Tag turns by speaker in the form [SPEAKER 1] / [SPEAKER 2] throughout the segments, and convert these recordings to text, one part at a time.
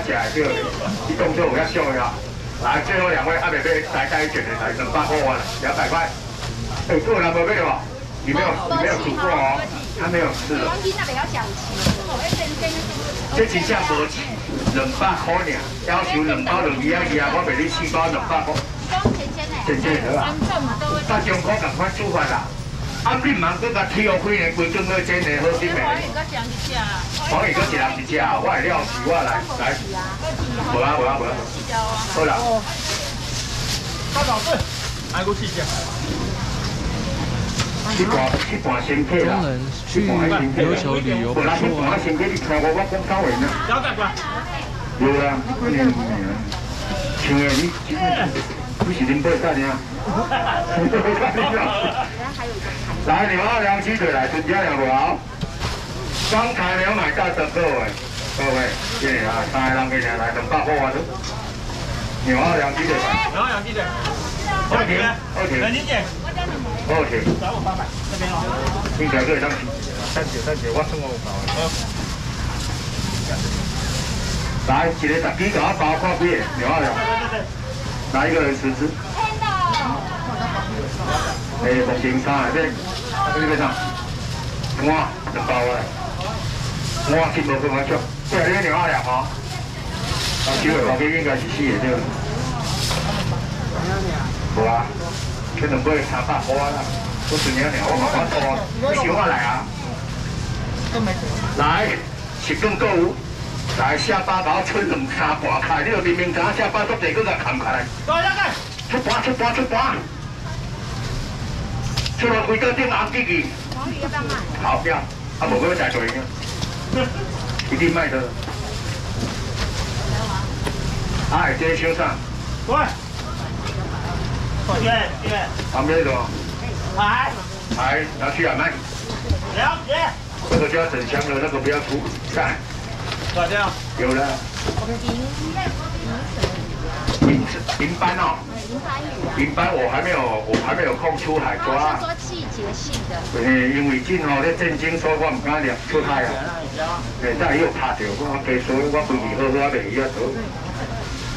[SPEAKER 1] 较食会着，你动作有较俗的啊。来，最后两位阿伯要来带一卷的来，两百块完了，两百块。哎，各位来宝贝的吧，你没有你没有煮过哦，他没有吃。这真正无钱，两百块尔，要求两包两二二啊，我卖你四包两百块。真正好啊，大中国赶快煮饭啦！啊，你忙搁甲挑开呢，规顿去煎的好食未？黄鱼搁一人一只，我来我来来。无啊无啊无啊。好啦。
[SPEAKER 2] 八宝贝，来过去一下。
[SPEAKER 1] 去半去半新客啦，
[SPEAKER 3] 去琉球旅游不错
[SPEAKER 1] 啊。来，牛二两鸡腿来，增加两包。刚才没有买到的各位，各位，谢谢。啊，三个人给你来，两百块啊都。牛二两鸡腿。
[SPEAKER 2] 牛二两鸡腿。
[SPEAKER 1] 二条，二条。
[SPEAKER 2] 冷静点。
[SPEAKER 1] 二条。
[SPEAKER 2] 找我八百，这边哦。
[SPEAKER 1] 应该可以当钱，当钱当钱，我送我五包。来，一个十几个包看几个，牛二两。来一个人十只。哎，目前三个这，这边啥？碗两包来，碗全部分完出，这里牛二两哦。啊，几位旁边应该是四个对。无啊，这两杯三百块啦，都是两两，我慢慢拖，你想我来啊？来，是更购物，来下巴搞吹两三盘开，你就明明讲下巴都地个甲砍开来。出盘出盘出盘，出来几多点红鸡鸡？黄鱼要不要不要，啊，无要再做一个，一定卖的。哎，这先生。
[SPEAKER 2] 喂。对对。
[SPEAKER 1] 旁边的。
[SPEAKER 2] 来。
[SPEAKER 1] 来，拿去啊，卖。
[SPEAKER 2] 了解。
[SPEAKER 1] 这个叫整箱的，那个不要出，看。
[SPEAKER 2] 多少钱？
[SPEAKER 1] 有了。银银班哦。银班我还没有，我还没有空出海抓。
[SPEAKER 4] 说季节性的。
[SPEAKER 1] 对，因为今吼咧震惊，所以我唔敢掠出海啊。对，再又拍着，我加所以我飞机好好啊，袂晓做。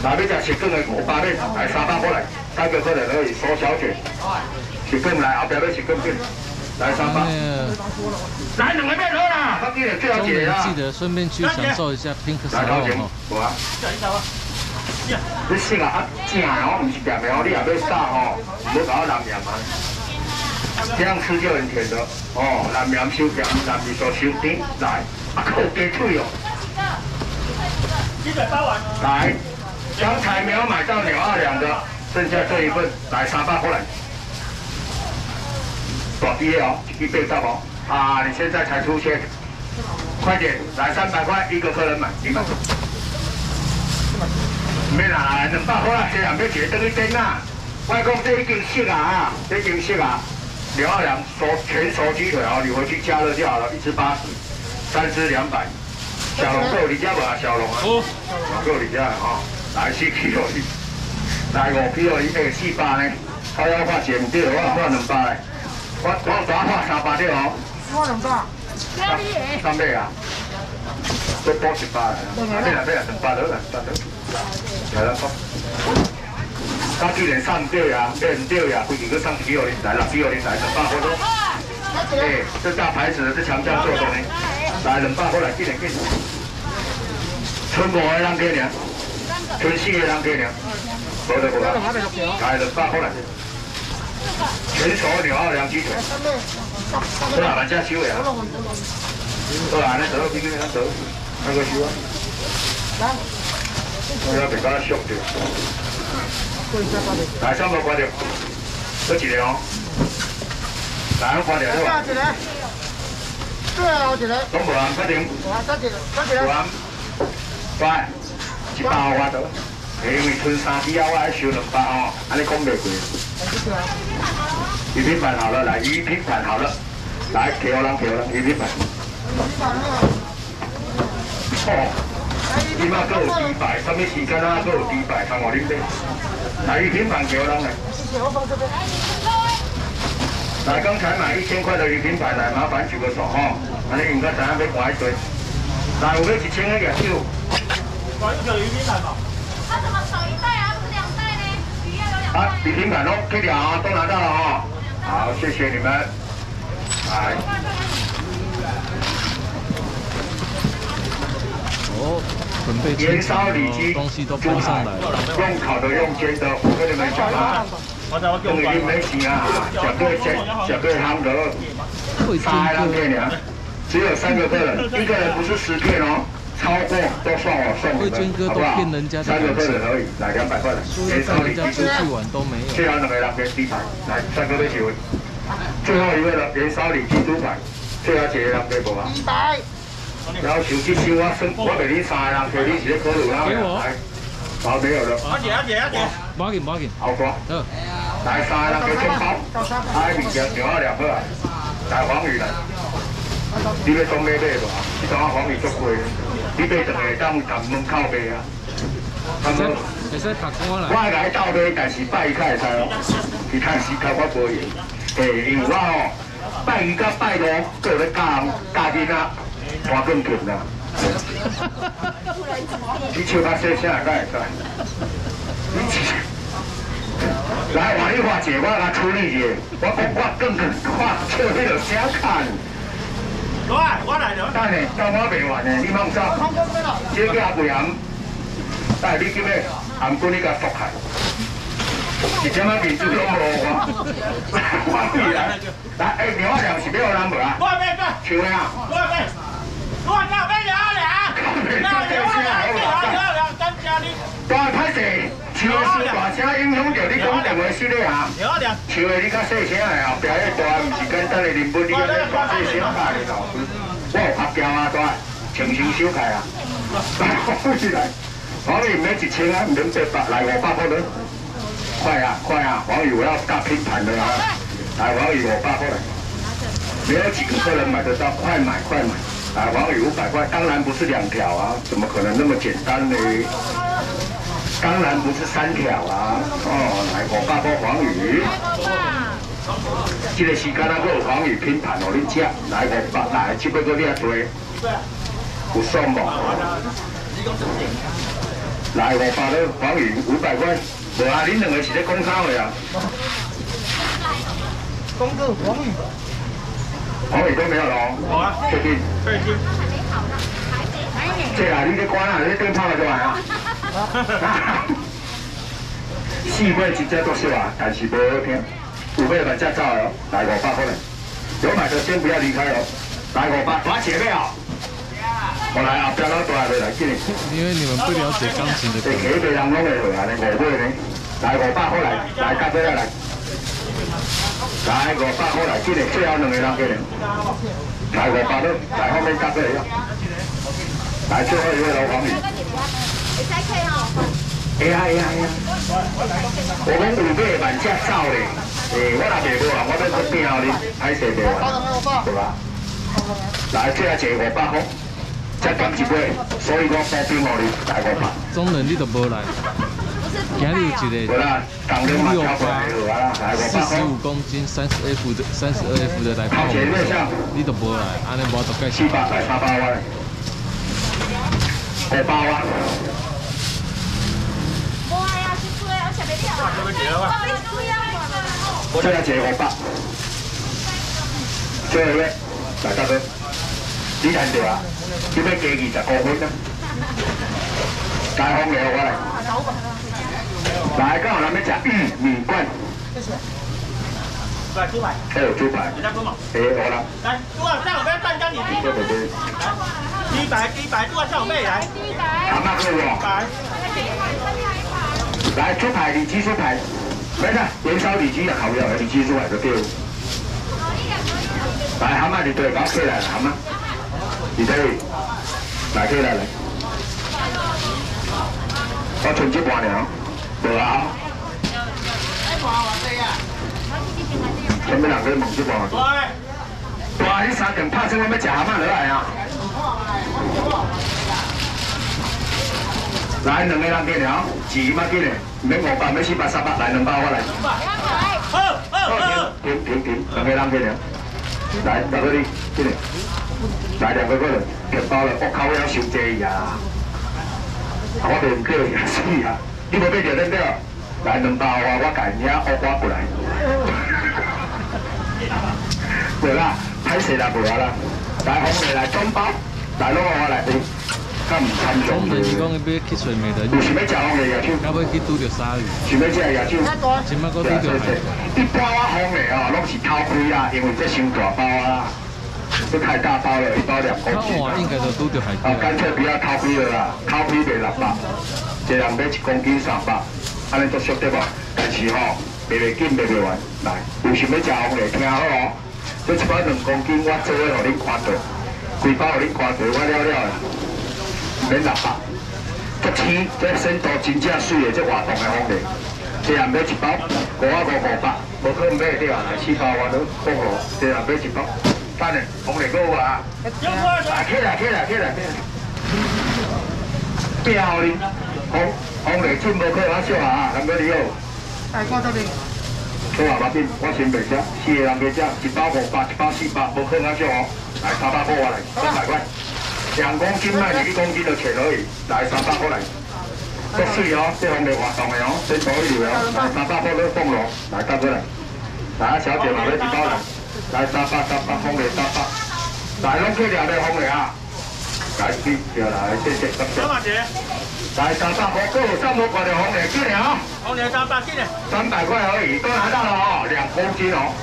[SPEAKER 1] 那要食食羹的五百面，来三百过来，三个过来可以缩小卷。食羹来，后边要食羹卷，来三百。来两个面好啦，他今日最好解啊。
[SPEAKER 3] 记得顺便去享受一下 Pink s
[SPEAKER 1] 来
[SPEAKER 3] a
[SPEAKER 1] 头前，有啊。你食啊啊正哦，唔是白面哦，你也要杀哦，唔好搞蓝面啊。这样吃就很甜的哦，蓝面收甜，蓝面做收甜，来，啊扣鸡腿哦。
[SPEAKER 2] 一百八完。
[SPEAKER 1] 来。刚才没有买到两二两的，剩下这一份，来三百过来。多低哦，一倍大包啊！你现在才出现，快点来三百块一个客人买，明白？没啦，两百块，这两边结等于点呐。外公这已经熟啊，这已经熟啊。刘二两熟全熟鸡腿哦，你回去加热就好了，一只八十，三只两百。小龙够你加不啊？小龙啊，够你家啊。来四 K 哦，来五 K 哦，伊个四八呢，我要发钱唔对，我发两百，我我早发三百对哦。
[SPEAKER 4] 我两百。
[SPEAKER 1] 三百啊？都多一百啦，买来买来两百多啦，三百。来啦，好。他居然上吊呀，买唔对呀，规矩个上 K 哦，来六 K 哦，来两百好多。哎，这大牌子的，这强将做的呢，来两百过来，几点几？春五个人给呢？全四个人给呢，无得无得，来两百块来，全熟牛二两鸡腿，好啦，人家收的啊，好啦，你走，几个人走，那个收啊，来，我要别搞俗的，来三百块掉，多几个哦，来块掉对吧？对啊，一个，拢无人确定，无人，快。一百我得，因为春三只啊，我还收两百哦，安尼讲袂过。鱼品盘好了，来鱼品盘好了，来漂亮漂亮鱼品盘。哦，今麦都有低摆，什么时间啊都有低摆，看我恁边。来鱼品盘漂亮的。来，刚才买一千块的鱼品盘来，麻烦举个手哈，安尼应该知影要买一堆。来，有要一千个举手。
[SPEAKER 2] 搞一个鱼皮蛋吧。
[SPEAKER 4] 它怎么少一袋啊？不是两袋呢？鱼要有两
[SPEAKER 1] 啊，
[SPEAKER 4] 袋。
[SPEAKER 1] 比平板都可以啊，都拿到了哈。好，谢谢你们。来，
[SPEAKER 3] 准备清
[SPEAKER 1] 盐烧
[SPEAKER 3] 场
[SPEAKER 1] 里脊
[SPEAKER 3] 哦，东西都
[SPEAKER 1] 猪
[SPEAKER 3] 搬上
[SPEAKER 1] 排，
[SPEAKER 3] 来了。
[SPEAKER 1] 用烤的用煎的，我跟你们讲啊，
[SPEAKER 2] 我在我叫
[SPEAKER 1] 等于没钱啊，绝对煎，绝对夯的。
[SPEAKER 3] 会煎
[SPEAKER 1] 三两片
[SPEAKER 3] 哥，
[SPEAKER 1] 呢，只有三个客人，一个人不是十片哦，超过都算我送你们，好不好
[SPEAKER 3] 骗人家？
[SPEAKER 1] 三个客人而已，来两百块的，
[SPEAKER 3] 说
[SPEAKER 1] 盐烧里
[SPEAKER 3] 带人家出
[SPEAKER 1] 脊。
[SPEAKER 3] 去玩都没有。
[SPEAKER 1] 最后两个人给地牌，来三个一起问。最后一位了，盐烧里脊猪排，最后一个人给无啊？
[SPEAKER 4] 一百。
[SPEAKER 1] 要求这些我算我给你三个人，给你一个考虑啦。
[SPEAKER 3] 给我
[SPEAKER 1] 来，好没有了，
[SPEAKER 2] 阿姐阿姐阿姐，
[SPEAKER 3] 不要紧，不要紧。
[SPEAKER 1] 好瓜。
[SPEAKER 3] 呃，
[SPEAKER 1] 来三个人给钱包，哎，物件两好两好啊。来黄鱼来，你要装买买无？这种黄鱼足贵，你买两个当谈门口卖啊。我
[SPEAKER 3] 来。
[SPEAKER 1] 来倒杯，但是拜一较会使哦，其他时间我无闲。嘿，因为我吼拜一到拜五都有咧教人教囡仔搬更平啦。你笑较细声，敢会使？来，我你我来处理一个。我讲我更更画笑迄个啥看？
[SPEAKER 2] 来，我来了。
[SPEAKER 1] 等下，等我未完呢，你莫走。这个贵含，但你今日含骨你甲缩开，一点仔面子拢无我。来，来，哎，另外两是要有人无啊？
[SPEAKER 2] 我买买，
[SPEAKER 1] 像咩啊？
[SPEAKER 2] 我买，我买买两两，两两两两两，增加你
[SPEAKER 1] 大歹势，唱诗大声影响到你讲电话失礼啊！
[SPEAKER 2] 两两。
[SPEAKER 1] 唱的你较细声的后壁迄大毋是简单的人本，你个大细声教你老师。我有拍胶啊，大重新修改啊。来，黄鱼来，黄鱼唔免一千啊，唔免八百，来五百块了。快啊快啊，黄宇我要大拼盘的啊！来，黄宇五百块来。没有几个客人买得到，快买快买！啊，黄鱼五百块，当然不是两条啊，怎么可能那么简单呢？当然不是三条啊！哦，来五百块黄鱼，这个时间啊，还有黄鱼拼盘哦，你吃，来五百，来这边搁你啊多，有送无？来五百了，黄鱼五百块，无啊，恁两个是咧讲啥话啊？
[SPEAKER 2] 公哥黄鱼，好啊，
[SPEAKER 1] 确定？
[SPEAKER 2] 可以听。
[SPEAKER 1] 这啊，你咧关啊，你灯泡就来啊！四尾真正都是啊，但是无好听。有买买驾照的哦，来五百块嘞。有买的先不要离开哦，来五百，我姐妹哦。我来后壁老大来来，紧。
[SPEAKER 3] 因为你们不了解钢琴的
[SPEAKER 1] 这个人拢会好啊，五尾呢。来五百块来，来到这来来。来五百块来，紧的，最后两个人给你。来五百了，来后面到这里。来最后一位老黄鱼。
[SPEAKER 4] 会使客吼。
[SPEAKER 1] 哎呀哎呀哎呀！我讲有买万只走咧，诶，我若袂无啊，我要去拼哦你，歹势袂完，对吧？来，最后一个五百块，再减一尾，所以我保证互你大五百。
[SPEAKER 3] 中人你都无来，今日有一个
[SPEAKER 1] 无啦，当然嘛超过就好啊，来五
[SPEAKER 3] 四十。五公斤、三十 F 的、三十二 F 的来报名，你都无来，安尼无得介绍。
[SPEAKER 1] 七百来三百万，五百万。
[SPEAKER 4] 无哎呀，是多我吃袂了。我，
[SPEAKER 1] 这下一个五百，最后一位来大哥，你谈对啊？你要加二十公分啊？来，红牛我来。来，刚好咱们吃玉米罐，
[SPEAKER 2] 来猪排，
[SPEAKER 1] 还有猪排，
[SPEAKER 2] 你再说嘛。
[SPEAKER 1] 哎，好了，
[SPEAKER 2] 来，猪啊，下午边站跟你听。
[SPEAKER 1] 对对对，
[SPEAKER 2] 鸡排鸡排，猪啊，下午边来。
[SPEAKER 4] 第一个。
[SPEAKER 1] 阿妈可以哦。
[SPEAKER 2] 来，
[SPEAKER 1] 来，猪排里脊猪排，没事，盐烧里脊也烤不了，里脊猪排就对了。来，蛤蟆你对，搞起来了，蛤蟆，你可以，来起来了。我剩一半了，无啊。前面两个人问一半。
[SPEAKER 2] 来，
[SPEAKER 1] 哇！你三顿拍算我要吃蛤蟆落来啊！来，两个人给了，钱嘛给嘞，免五百，免四百、三百，来两百我来。
[SPEAKER 2] 二二二。
[SPEAKER 1] 停停停，两个人给了，来，大哥你，给嘞，来两个过来，填包了，我靠，要收这呀！我袂唔叫也死啊！你无买着恁了，来两包啊，我改领乌瓜过来。无啦，歹势啦，无啊啦，来红的来中包，来拢我来，敢唔参详
[SPEAKER 3] 总就是讲伊要去找美人
[SPEAKER 1] 有想要食红的？野手，
[SPEAKER 3] 到尾去拄着鲨鱼，
[SPEAKER 1] 想要食野手。
[SPEAKER 3] 即摆搁拄着海
[SPEAKER 1] 一包我红的哦，拢是偷开啊，因为这伤大包啊，这太大包了，一包两公
[SPEAKER 3] 较
[SPEAKER 1] 斤
[SPEAKER 3] 晚应该就拄着海
[SPEAKER 1] 啊，干。脆不要偷皮了啦，偷皮卖六百，一人买一公斤三百，安尼都俗得无？但是吼，卖袂紧，卖袂完。来，有想要食红的，听好哦，这一包两公斤，我做伙互恁看到，规包互恁看到，我了了啦，免六百。这天，这深度真正水的，这活动的红的，一人买一包，五啊五五百，无可能买得了，来四包我都放落，一人买一包。等下，红的够啊！
[SPEAKER 2] 有多少
[SPEAKER 1] 来，起来，起来，起来，起来！变好哩，红红雷进无可能小啊，两个你哦。
[SPEAKER 2] 哎，我这里。
[SPEAKER 1] 好啊，马斌，我先卖只，四个人卖只，一包五百，一包四百，无可能小哦。来，三百块我来，三百块。两公斤卖你一公斤的钱而已，来三百块来。足水哦，这红雷活动的哦，先走一流哦，来三百块都放落，来大哥来。来，小姐买了一包来，来三百三百红雷三百，来拢去两个红雷啊。来，去，对来，谢谢，感谢
[SPEAKER 2] 多。少钱？
[SPEAKER 1] 来三百块，够三百块的红雷，进来哦。
[SPEAKER 2] 红莲三百，进来。
[SPEAKER 1] 三百块而已，都拿到了哦，两公斤哦，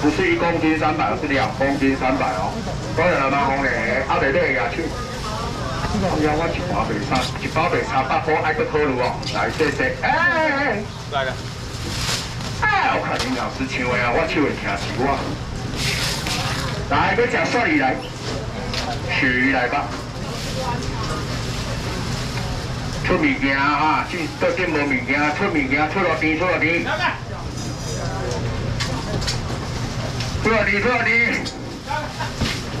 [SPEAKER 1] 不是一公斤三百，是两公斤三百哦。当然了嘛，红嘞，阿袂买牙签。要我一包卖三，一包卖三百块，爱搁考虑哦。来，谢谢。哎哎哎，
[SPEAKER 2] 来了。
[SPEAKER 1] 哎，我看你老师唱的啊，我手会疼死我。来，要吃蒜鱼来，鳕鱼来吧。出物件啊，进到店无物件，出物件出落地，出落地。出落地，出落地。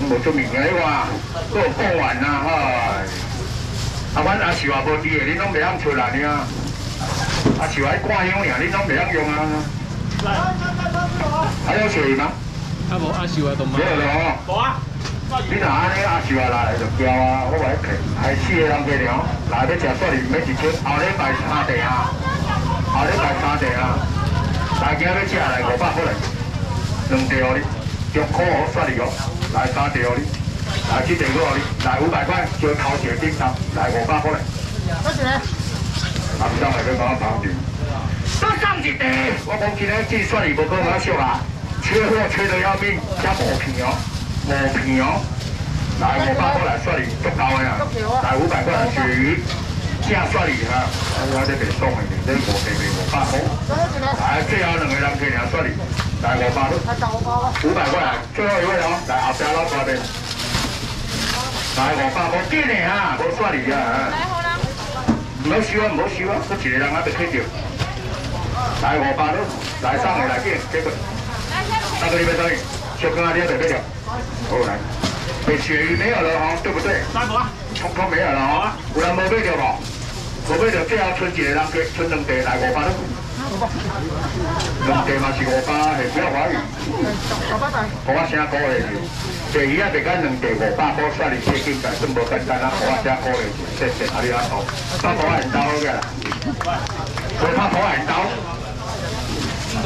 [SPEAKER 1] 无出物件你话，都有讲完啦，哈。啊，阮阿是话无地的，你拢袂晓出来呢。阿是话挂香尔，你拢袂晓用啊。还有鳕鱼吗？
[SPEAKER 3] 啊无阿秀啊都买
[SPEAKER 1] 没。有了哦。
[SPEAKER 2] 无啊。
[SPEAKER 1] 你若安尼阿是话来就叫啊，我来客，还四个人客了，来要食蒜鱼免一千，后礼拜三地啊，后礼拜三地啊，来今要食来五百块嘞，两地哦你，中烤哦蒜鱼哦，来三地哦你，来这地哦你，来五百块，就头前顶上，来五百块嘞，
[SPEAKER 2] 多少钱？
[SPEAKER 1] 南上来跟我绑住，多送一地，我讲今日这蒜鱼无够我俗啊，缺货缺得要命，加无片哦。五片哦，来五百块来蒜鱼足够的啊，来五百块来鳕鱼，正蒜鱼哈，我这边送的，这五地卖五百块，来最后两个人去领蒜鱼，来五百块，五百块来，最后一位哦，来后边老大边，来五百块，紧的哈，无蒜鱼啊，唔好收啊，唔好收啊，搁一个人还袂去着，来五百块，来送的来紧，这个，
[SPEAKER 4] 来下
[SPEAKER 1] 大哥你要什么？小哥啊，你要准备了。好来，北鳕鱼没有了哦，对不对？
[SPEAKER 2] 三百。
[SPEAKER 1] 通通没有了哦，有人无买着无？无买着，最后剩一个人给剩两地来五百了。两地嘛是五百，是不要怀疑。我声鼓的是，第二啊，别讲两地五百块，算你接近百，真无简单啊！我声鼓的是，谢谢阿里阿头，拍破眼刀好个啦，我拍破眼刀。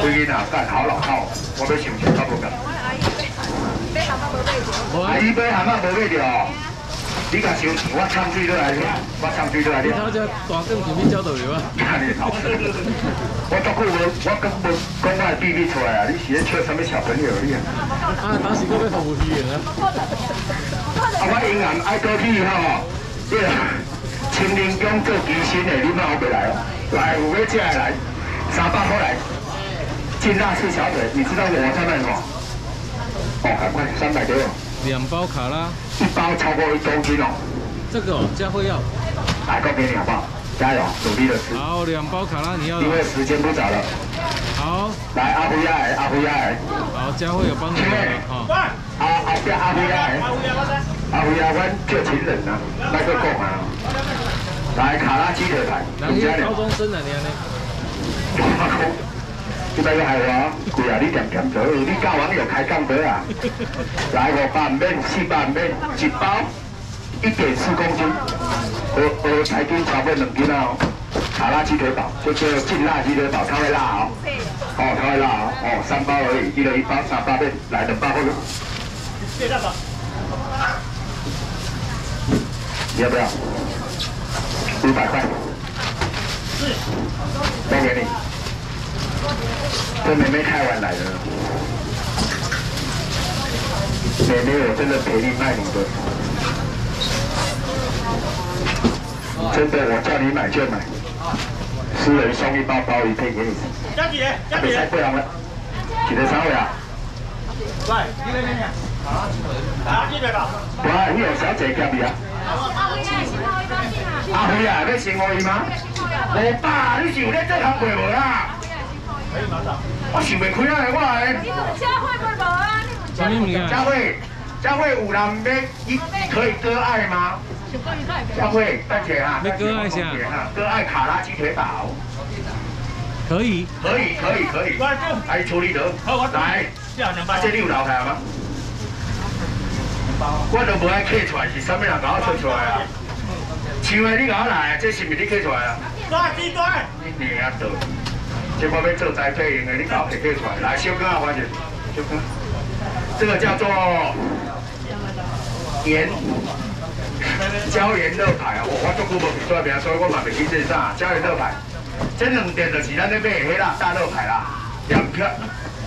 [SPEAKER 1] 最近啊，干好老套，我要想想差不多。阿姨买蛤蟆无买着，你甲收钱，我唱水落来，我掺水落来，你
[SPEAKER 3] 你头只大根前面交导流啊！
[SPEAKER 1] 看你老师，我足久无，我根本讲我秘密出来啊！你是咧笑什么小朋友你啊？
[SPEAKER 3] 啊，当时个要服务鱼员啊！
[SPEAKER 1] 啊，我银行爱过去吼，这个青林宫做基薪的，你莫后袂来哦。来，有要吃的来，三百块来，金辣翅小腿，你知道我在卖什么？哦，赶快三百多哦，
[SPEAKER 3] 两包卡拉，
[SPEAKER 1] 一包超过一公斤哦。
[SPEAKER 3] 这个哦，佳慧要。
[SPEAKER 1] 来，够给你好不好？加油，努力的吃，
[SPEAKER 3] 好，两包卡拉你要
[SPEAKER 1] 因为
[SPEAKER 3] 了。
[SPEAKER 1] 时间不早了。
[SPEAKER 3] 好，
[SPEAKER 1] 来，阿辉来，阿辉来，
[SPEAKER 3] 好，佳慧有帮你买了哈。
[SPEAKER 2] 喂，
[SPEAKER 1] 阿阿辉来，
[SPEAKER 2] 阿乌呀，我在。
[SPEAKER 1] 阿辉啊，阮叫情人啊，那个讲啊。来，卡拉鸡腿来，
[SPEAKER 3] 人家高中生啊，你安尼。
[SPEAKER 1] 你别个害我，贵啊！你点点做，你教网友开杠得啊！来五百免，四百免，一包一点四公斤，五鹅鹅台斤差不多两斤啊，卡拉鸡腿堡，就叫劲辣鸡腿堡，它会辣哦。哦，它会辣哦。哦，三包而已，一人一包，三包面来两包或者
[SPEAKER 2] 谢大宝，
[SPEAKER 1] 你要不要？五百块，
[SPEAKER 2] 是，
[SPEAKER 1] 都给你。这妹妹太晚来了，妹妹我真的陪你卖你的，真的我叫你买就买，私人送一包包鱼片给你。
[SPEAKER 2] 加几人？加几
[SPEAKER 1] 别再
[SPEAKER 2] 人？
[SPEAKER 1] 贵了，几个三位啊？
[SPEAKER 2] 喂，一个人啊，啊，鸡腿堡，
[SPEAKER 1] 哇，你有小姐夹你啊？
[SPEAKER 4] 阿辉啊，新泡一包进啊，
[SPEAKER 1] 阿辉啊，要生活伊吗？
[SPEAKER 4] 新泡一包，
[SPEAKER 1] 无爸，你是有咧做工过无啦？我想袂开啊，我诶。
[SPEAKER 4] 你怎么教会不无啊？
[SPEAKER 1] 佳慧，佳慧有人要一可以割爱吗？佳慧，大姐啊，
[SPEAKER 3] 要割爱啥
[SPEAKER 1] 割爱卡拉鸡腿堡，
[SPEAKER 3] 可以，
[SPEAKER 1] 可以，可以，可以。
[SPEAKER 2] 我就
[SPEAKER 1] 来处理得，
[SPEAKER 2] 好，我
[SPEAKER 1] 来，
[SPEAKER 2] 这
[SPEAKER 1] 你有留下吗？我都无爱刻出来，是啥物人甲我吹出来啊？像的你甲我来，这是毋是你刻出来啊？你娘啊倒！这我要做栽培用的，你搞可刻出来。来，小哥啊，花姐，小哥，这个叫做盐椒盐乐牌啊！我我做久无做名，所以我嘛袂记这啥椒盐乐牌。这两点就是咱那边的啦大乐牌啦，两片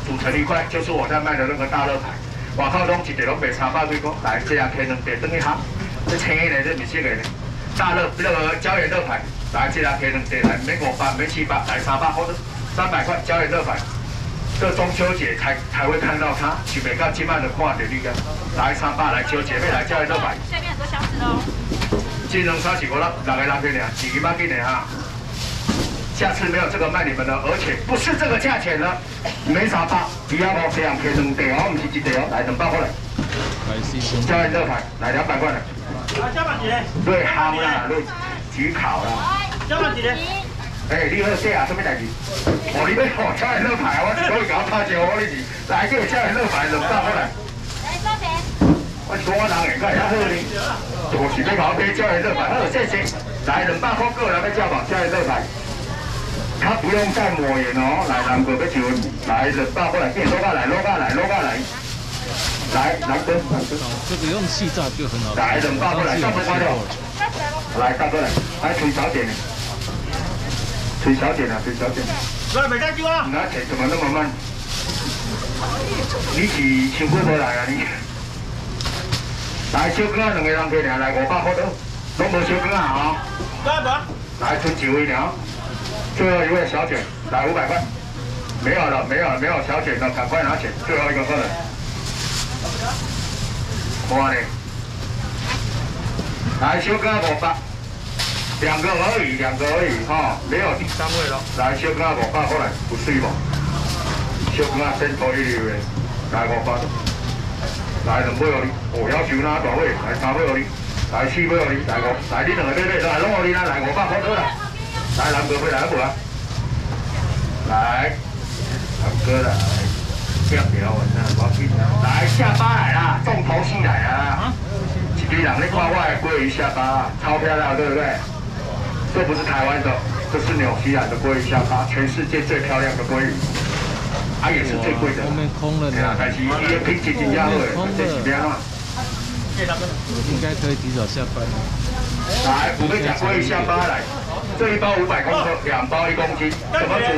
[SPEAKER 1] 组成一块，就是我在卖的那个大乐牌。外口拢一地拢卖三百几块，来这样开两地等一下，这青的这不是个呢。大乐那个椒盐乐牌，来这样开两地来，免五百，免七百，来三百或者三百块交给乐百。这中秋节才才会看到它，去每个今晚的跨点绿个，来三百来九姐妹来交给乐百。
[SPEAKER 4] 下面很多箱子哦。
[SPEAKER 1] 金融三起国了，两个两个两，几个八给你啊。下次没有这个卖你们的，而且不是这个价钱了，没啥大，不要我，这样可以两袋哦，不是一袋哦，来两百块来，
[SPEAKER 3] 来西村。
[SPEAKER 1] 椒盐乐牌，来两百块来，
[SPEAKER 2] 啊，加满几人？
[SPEAKER 1] 瑞夯啦，瑞焗烤啦。
[SPEAKER 2] 加满几人？
[SPEAKER 1] 哎，你好这啊，什么代志？哦，你要哦，椒盐乐牌，我可以搞拍一个我你是，来这个椒盐乐牌两百块来，
[SPEAKER 4] 来多少钱？
[SPEAKER 1] 我是讲我人缘个较好呢，就是要搞买椒盐乐牌，好谢谢，来两百块个人要叫吧，椒盐乐牌。他不用再抹盐哦，来，南哥要求来两百块来，变落下来，落下来，落下来，来，南哥，南哥。
[SPEAKER 3] 哦，这个用气炸就很好吃。
[SPEAKER 1] 来两百过来，上不关掉。来，大哥来，来崔小姐呢？崔小姐呢？崔小姐，
[SPEAKER 2] 来，每家鸡啊！
[SPEAKER 1] 你拿钱怎么那么慢？你是想过无来啊你？来，小哥两个人客尔，来五百块都，拢无小哥啊哦。
[SPEAKER 2] 多少？
[SPEAKER 1] 来，剩几位了？最后一位小姐，来五百块。没有了，没有了，没有小姐的，赶快拿钱。最后一个客人。哇嘞！来，小哥五百，两个而已，两个而已哈、没有第三位了。来，小哥五百过来，有水无？小哥先拖一溜的，来五百。来两位哦你，我要求哪大位？来三位哦你，来四位哦你，来五，来你两个买买，来拢哦你啦，来五百块多啦。来南哥会来不啊？来，南哥来，不要聊完啦，我紧啦。来下巴来啦，重头戏来啦！一堆人在看我的鲑鱼下巴，超漂亮，对不对？这不是台湾的，这是纽西兰的鲑鱼下巴，全世界最漂亮的鲑鱼，它也是最贵的。
[SPEAKER 3] 后面空了
[SPEAKER 1] 对啊，
[SPEAKER 3] 呢，
[SPEAKER 1] 但是伊的品质真正好的，这是变怎？
[SPEAKER 2] 谢谢大哥。
[SPEAKER 3] 应该可以提早下班了。
[SPEAKER 1] 来，我们讲鲑鱼下巴来，这一包五百公克，两包一公斤，怎么煮？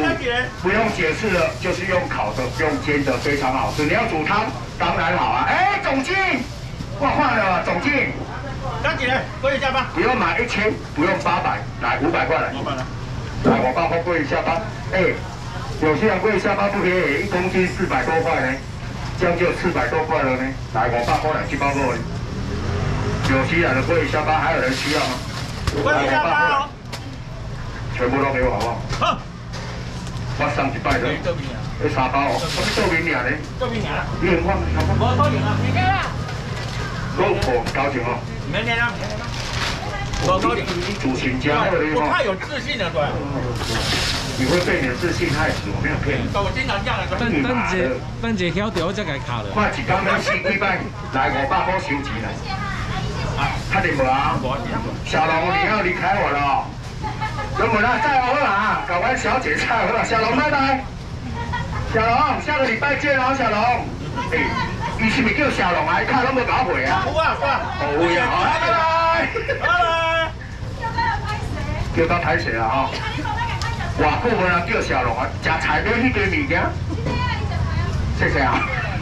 [SPEAKER 1] 不用解释了，就是用烤的，用煎的，非常好吃。你要煮汤，当然好啊。哎，总经，我换了，总经，
[SPEAKER 2] 加几人？过去下班。
[SPEAKER 1] 不用买一千，不用八百，来五百块来。
[SPEAKER 2] 老板了。
[SPEAKER 1] 来，我爸包桂鱼下巴。哎，有些人桂鱼下巴不便宜，一公斤四百多块呢，这样就四百多块了呢。来，我爸包来去包过来。有些人的桂鱼下巴还有人需要吗？
[SPEAKER 2] 过去下班哦。
[SPEAKER 1] 全部都给我好不好？
[SPEAKER 2] 好。
[SPEAKER 1] 我上一拜的，
[SPEAKER 2] 对，这边啊，
[SPEAKER 1] 那三包哦，我是做明年的，
[SPEAKER 2] 这边啊，
[SPEAKER 1] 你很快，
[SPEAKER 2] 我收赢了，明天啊，
[SPEAKER 1] 都我高兴哦。
[SPEAKER 2] 明天啊，我收赢。
[SPEAKER 1] 主请家的地方，
[SPEAKER 2] 我太有自信了，对。
[SPEAKER 1] 你会被你的自信害死，我没有骗你。
[SPEAKER 2] 我经常这样的，
[SPEAKER 3] 等等姐，等姐晓得我才给卡了。
[SPEAKER 1] 快一工咱四几摆，来五百块收钱来。
[SPEAKER 2] 啊，
[SPEAKER 1] 看你无啊？小龙，你要离开我了？怎么了？再好啦，搞完小姐再好啦，小龙拜拜。小龙，下个礼拜见哦，小龙。哎，你是不是叫小龙啊？看都冇搞回啊？
[SPEAKER 2] 好啊，好啊，
[SPEAKER 1] 好啊，好，拜拜。
[SPEAKER 2] 拜拜。
[SPEAKER 1] 叫到歹势啊吼！外久无人叫小龙啊，食菜买迄堆物件，谢谢啊。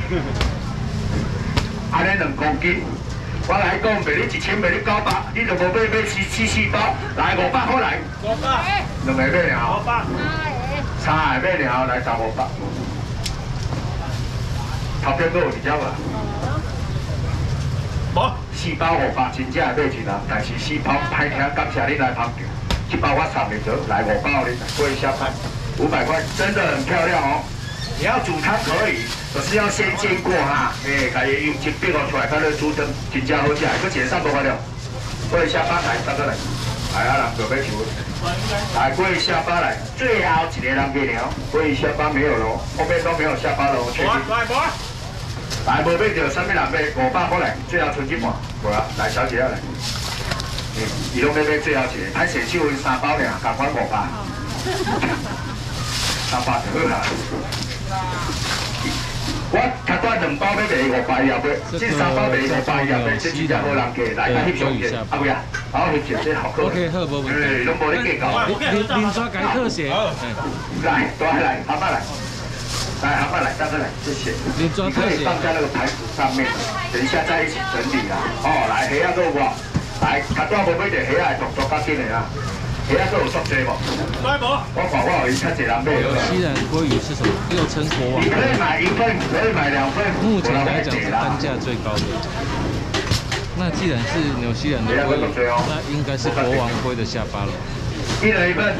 [SPEAKER 1] 安尼两公斤，我来讲，卖你一千，卖你九百，你就无买买四四四包，来五百好来，
[SPEAKER 2] 五百，
[SPEAKER 1] 两个买了
[SPEAKER 2] 五百，
[SPEAKER 1] 三个买了来十五百，头边个有一条啊，
[SPEAKER 2] 无，
[SPEAKER 1] 四包五百真正会买一人，但是四包歹听，感谢你来捧场，一包我送你走，来五包你过一下盘，五百块，真的很漂亮哦。你要煮汤可以，可是要先煎过哈，诶，家己用一煸落出来，看你煮汤真正好食，佮前上不快了。过一下巴来，三个来，来啊人准备求。来过一下巴来，最后一个人给了，过一下巴没有咯，后面都没有下巴了，我确定。
[SPEAKER 2] 来无？
[SPEAKER 1] 来，无买着，什么人买？五百块嘞，最后剩一半，无啊，来小姐啊来。嗯，伊拢要买最后一个，歹势手三包尔，共款五百。三百就好啦。我卡段两包要卖五百也卖，这三包卖五百也卖，这真正好人价，来来翕相片，阿妹啊，好翕相，这好可
[SPEAKER 3] OK，好，无问
[SPEAKER 1] 哎，
[SPEAKER 3] 题。
[SPEAKER 1] 拢无咧计较。
[SPEAKER 3] 林林抓改特写，哎
[SPEAKER 1] 来，多来，蛤蟆来，来阿爸来，大哥来，谢谢。
[SPEAKER 3] 你抓
[SPEAKER 1] 你可以，放在那个牌子上面，等一下再一起整理啦。哦，来，虾仔肉无？来，卡段无买着虾仔动作较紧的啦。虾仔肉有足济无？
[SPEAKER 2] 来无？
[SPEAKER 1] 我看我有较济人买了。
[SPEAKER 3] 西兰鲑鱼是什么？又称国王
[SPEAKER 1] 你可以买一份，可以买两份，
[SPEAKER 3] 目前来讲是
[SPEAKER 1] 啦
[SPEAKER 3] 单。价最高的。那既然是纽西兰的鲑鱼，那应该是国王龟的下巴了。
[SPEAKER 1] 一人一份，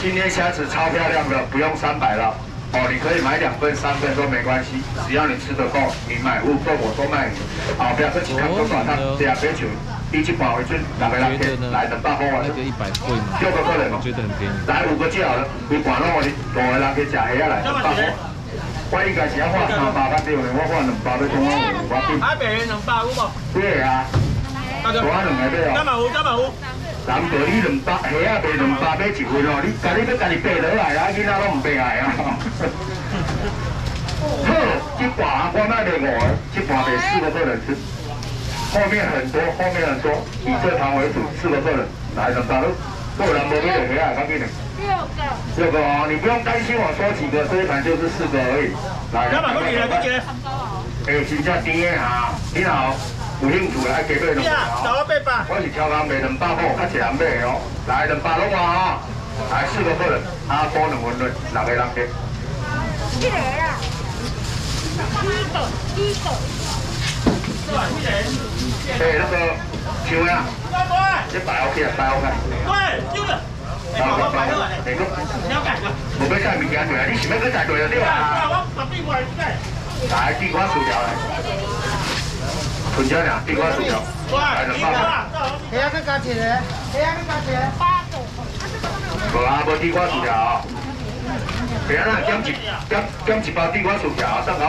[SPEAKER 1] 今天虾子超漂亮的，不用三百了。哦，你可以买两份、三份都没关系，只要你吃得够，你买五份我都卖你。好，不要客气，看多少，他这样别求，一斤半回去，两个人
[SPEAKER 3] 觉得呢？
[SPEAKER 1] 来两百块完
[SPEAKER 3] 那。个一百贵吗？
[SPEAKER 1] 六个客人哦
[SPEAKER 3] 我觉得很便宜。
[SPEAKER 1] 来五个就好了，你管了我，你五个人去吃下来两百块。我应该是要画三百块对的，我画两百要中我我定。
[SPEAKER 2] 台北人两百有无？
[SPEAKER 1] 对啊，
[SPEAKER 2] 大家
[SPEAKER 1] 多两个对啊。
[SPEAKER 2] 干嘛有？干嘛有？
[SPEAKER 1] 人道你两百，虾仔卖两百买一份哦，你家己要家己爬落来啊，囡仔拢唔爬来啊。好，这盘我卖卖五个，这盘卖四个客人吃。后面很多，后面很多，以这盘为主，四个客人来两百六，够人无买着虾仔，赶紧的。
[SPEAKER 4] 六个，
[SPEAKER 1] 六个哦，你不用担心我说几个，这一盘就是四个而已。来，
[SPEAKER 2] 干嘛？快点来，快点！
[SPEAKER 1] 哎，真正甜的哈，你好，有兴趣来加买两
[SPEAKER 2] 呀，
[SPEAKER 1] 个哦。
[SPEAKER 2] 找我八百。
[SPEAKER 1] 我是超工卖两百块，较一人买的哦。来，两百拢啊哦。来四个客人，阿波两份论，六个人给。
[SPEAKER 4] 一个啊，一个，一个，
[SPEAKER 1] 哎，那个秋呀，
[SPEAKER 2] 干嘛？
[SPEAKER 1] 这摆 OK 啊，摆 OK。
[SPEAKER 2] 对，就是。哎，我摆好了。
[SPEAKER 1] 哎，个
[SPEAKER 2] 你要改个。
[SPEAKER 1] 无要改物件对啊，你想要去改对就对
[SPEAKER 2] 啊，
[SPEAKER 1] 啊。
[SPEAKER 2] 我把壁过来改。
[SPEAKER 1] 来，地瓜薯条来。春椒俩，地瓜薯条。来
[SPEAKER 2] 对，
[SPEAKER 1] 两百块。
[SPEAKER 2] 你啊，
[SPEAKER 5] 虾仔加一个，虾仔加一个。
[SPEAKER 4] 八种，
[SPEAKER 1] 无啊，无地瓜薯条。别啊，减一减减一包地瓜薯条，上好。